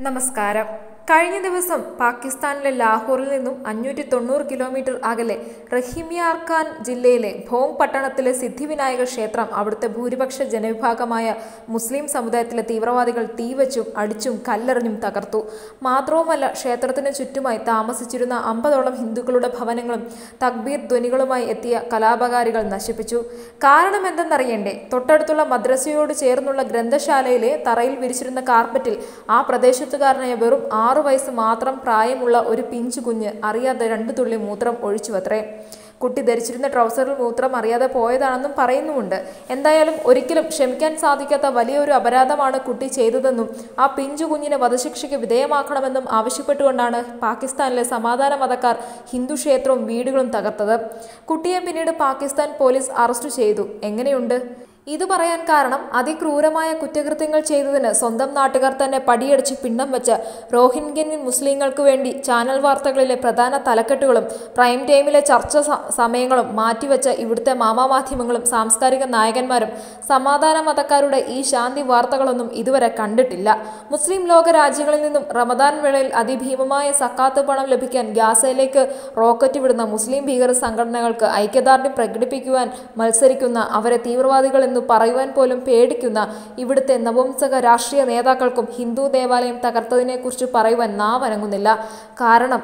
നമസ്കാരം കഴിഞ്ഞ ദിവസം പാകിസ്ഥാനിലെ ലാഹോറിൽ നിന്നും അഞ്ഞൂറ്റി തൊണ്ണൂറ് കിലോമീറ്റർ അകലെ റഹിമിയാർ ഖാൻ ജില്ലയിലെ ഭോങ് പട്ടണത്തിലെ സിദ്ധിവിനായക ക്ഷേത്രം അവിടുത്തെ ഭൂരിപക്ഷ ജനവിഭാഗമായ മുസ്ലിം സമുദായത്തിലെ തീവ്രവാദികൾ തീവച്ചും അടിച്ചും കല്ലെറിഞ്ഞും തകർത്തു. മാത്രവുമല്ല ക്ഷേത്രത്തിന് ചുറ്റുമായി താമസിച്ചിരുന്ന അമ്പതോളം ഹിന്ദുക്കളുടെ ഭവനങ്ങളും തക്ബീർ ധ്വനികളുമായി എത്തിയ കലാപകാരികൾ നശിപ്പിച്ചു. കാരണം എന്തെന്നറിയണ്ടേ തൊട്ടടുത്തുള്ള മദ്രസയോട് ചേർന്നുള്ള ഗ്രന്ഥശാലയിലെ തറയിൽ വിരിച്ചിരുന്ന കാർപ്പറ്റിൽ ആ പ്രദേശത്തുകാരനായ വെറും ആറു വയസ്സ് മാത്രം പ്രായമുള്ള ഒരു പിഞ്ചു കുഞ്ഞ് അറിയാതെ രണ്ടു തുള്ളി മൂത്രം ഒഴിച്ചുവത്രേ. കുട്ടി ധരിച്ചിരുന്ന ട്രൗസറിൽ മൂത്രം അറിയാതെ പോയതാണെന്നും പറയുന്നുമുണ്ട്. എന്തായാലും ഒരിക്കലും ക്ഷമിക്കാൻ സാധിക്കാത്ത വലിയൊരു അപരാധമാണ് കുട്ടി ചെയ്തതെന്നും ആ പിഞ്ചു കുഞ്ഞിനെ വധശിക്ഷയ്ക്ക് വിധേയമാക്കണമെന്നും ആവശ്യപ്പെട്ടുകൊണ്ടാണ് പാകിസ്ഥാനിലെ സമാധാന മതക്കാർ ഹിന്ദു ക്ഷേത്രവും വീടുകളും തകർത്തത്. കുട്ടിയെ പിന്നീട് പാകിസ്ഥാൻ പോലീസ് അറസ്റ്റ് ചെയ്തു. എങ്ങനെയുണ്ട്? ഇത് പറയാൻ കാരണം അതിക്രൂരമായ കുറ്റകൃത്യങ്ങൾ ചെയ്തതിന് സ്വന്തം നാട്ടുകാർ തന്നെ പടിയടിച്ച് പിണ്ണം വെച്ച റോഹിൻഗ്യൻ മുസ്ലിങ്ങൾക്ക് വേണ്ടി ചാനൽ വാർത്തകളിലെ പ്രധാന തലക്കെട്ടുകളും പ്രൈം ടൈമിലെ ചർച്ച സമയങ്ങളും മാറ്റിവെച്ച ഇവിടുത്തെ മാമാമാധ്യമങ്ങളും സാംസ്കാരിക നായകന്മാരും സമാധാന മതക്കാരുടെ ഈ ശാന്തി വാർത്തകളൊന്നും ഇതുവരെ കണ്ടിട്ടില്ല. മുസ്ലിം ലോക രാജ്യങ്ങളിൽ നിന്നും റമദാൻ വേളയിൽ അതിഭീമമായ സക്കാത്ത് പണം ലഭിക്കാൻ ഗ്യാസയിലേക്ക് റോക്കറ്റ് വിടുന്ന മുസ്ലിം ഭീകര സംഘടനകൾക്ക് ഐക്യദാർഢ്യം പ്രകടിപ്പിക്കുവാൻ മത്സരിക്കുന്ന അവരെ തീവ്രവാദികൾ എന്ന് പറയുവാൻ പോലും പേടിക്കുന്ന ഇവിടുത്തെ നവംസക രാഷ്ട്രീയ നേതാക്കൾക്കും ഹിന്ദു ദേവാലയം തകർത്തതിനെക്കുറിച്ച് പറയുവാൻ നാവനങ്ങുന്നില്ല. കാരണം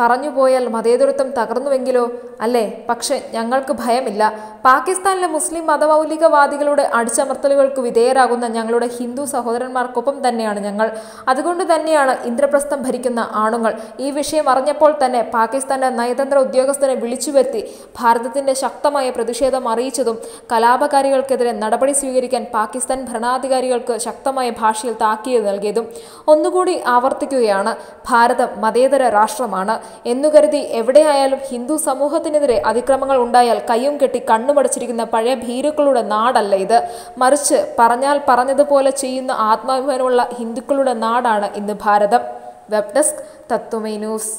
പറഞ്ഞുപോയാൽ മതേതരത്വം തകർന്നുവെങ്കിലോ? അല്ലേ? പക്ഷെ ഞങ്ങൾക്ക് ഭയമില്ല. പാകിസ്ഥാനിലെ മുസ്ലിം മതമൗലികവാദികളുടെ അടിച്ചമർത്തലുകൾക്ക് വിധേയരാകുന്ന ഞങ്ങളുടെ ഹിന്ദു സഹോദരന്മാർക്കൊപ്പം തന്നെയാണ് ഞങ്ങൾ. അതുകൊണ്ട് തന്നെയാണ് ഇന്ദ്രപ്രസ്ഥം ഭരിക്കുന്ന ആണുങ്ങൾ. ഈ വിഷയം അറിഞ്ഞപ്പോൾ തന്നെ പാകിസ്ഥാന്റെ നയതന്ത്ര ഉദ്യോഗസ്ഥനെ വിളിച്ചു വരുത്തി ഭാരതത്തിന്റെ ശക്തമായ പ്രതിഷേധം അറിയിച്ചതും കലാപകാരികൾക്കെതിരെ നടപടി സ്വീകരിക്കാൻ പാകിസ്ഥാൻ ഭരണാധികാരികൾക്ക് ശക്തമായ ഭാഷയിൽ താക്കീത് നൽകിയതും ഒന്നുകൂടി ആവർത്തിക്കുകയാണ്. ഭാരതം മതേതര രാഷ്ട്രമാണ്. എന്നുകരുതി എവിടെയായാലും ഹിന്ദു സമൂഹത്തിനെതിരെ അതിക്രമങ്ങൾ ഉണ്ടായാൽ കയ്യും കെട്ടി കണ്ണുമടച്ചിരിക്കുന്ന പഴയ ഭീരുക്കളുടെ നാടല്ല ഇത്. മറിച്ച് പറഞ്ഞാൽ പറഞ്ഞതുപോലെ ചെയ്യുന്ന ആത്മാഭിമാനമുള്ള ഹിന്ദുക്കളുടെ നാടാണ് ഇന്ന് Bharatam. Web desk Tatwamayi news.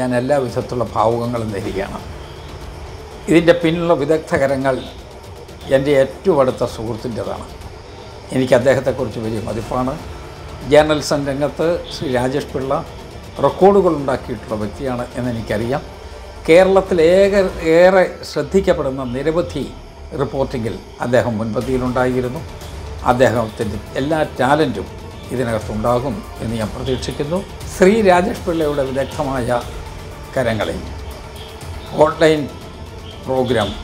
ഞാൻ എല്ലാ പിന്നിലുള്ള എന്റെ ഏറ്റവും അടുത്ത എനിക്ക് അദ്ദേഹത്തെക്കുറിച്ച് വലിയ രാജേഷ് റെക്കോർഡുകൾ ഉണ്ടാക്കിയിട്ടുള്ള വ്യക്തിയാണ് എന്നെനിക്കറിയാം. കേരളത്തിൽ ഏക ഏറെ ശ്രദ്ധിക്കപ്പെടുന്ന നിരവധി റിപ്പോർട്ടിങ്ങിൽ അദ്ദേഹം മുൻപന്തിയിലുണ്ടായിരുന്നു. അദ്ദേഹത്തിന്റെ എല്ലാ ടാലന്റും ഇതിനകത്തുണ്ടാകും എന്ന് ഞാൻ പ്രതീക്ഷിക്കുന്നു. ശ്രീ രാജേഷ് പിള്ളയുടെ വിദഗ്ധമായ കരങ്ങളിൽ ഓൺലൈൻ പ്രോഗ്രാം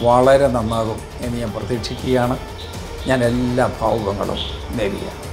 വളരെ നന്നാകും എന്ന് ഞാൻ പ്രതീക്ഷിക്കുകയാണ്. ഞാൻ എല്ലാ ഭാവുകങ്ങളും നേരുകയാണ്